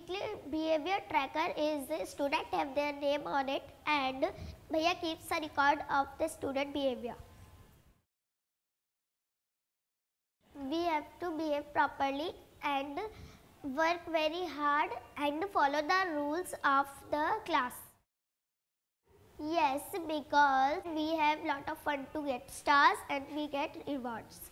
Weekly behavior tracker is the student have their name on it and Bhaiya keeps a record of the student behavior. We have to behave properly and work very hard and follow the rules of the class. Yes, because we have lot of fun to get stars and we get rewards.